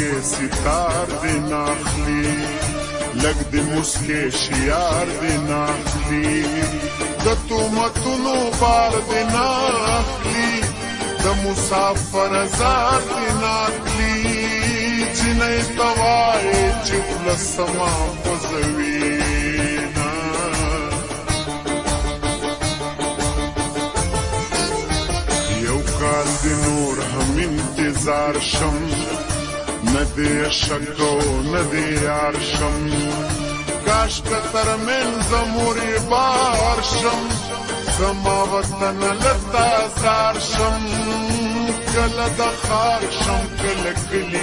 مسکې ستار دې ناخلي لګ دې مسکې شیار دې ناخلي د تومتونو بار دې ناخلي د مسافر زار دې ناخلي چې نه توای چې فل سما خوځوي یو کال دې نور هم انتظار شم ندی شکو ندی عرشم کاش کتر من زموری بارشم زما وطن لتا زارشم کل دخار شم کل کلی